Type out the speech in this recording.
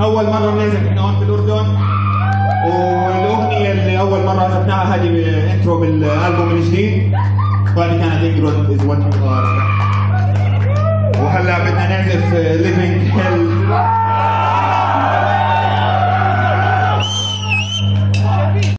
أول مرة بنعزف هنا هون في الأردن. والأغنية اللي أول مرة عزفناها هذه intro بالالبوم الجديد. وهذه كانت Ignorant is what وهلا بدنا نعزف living hell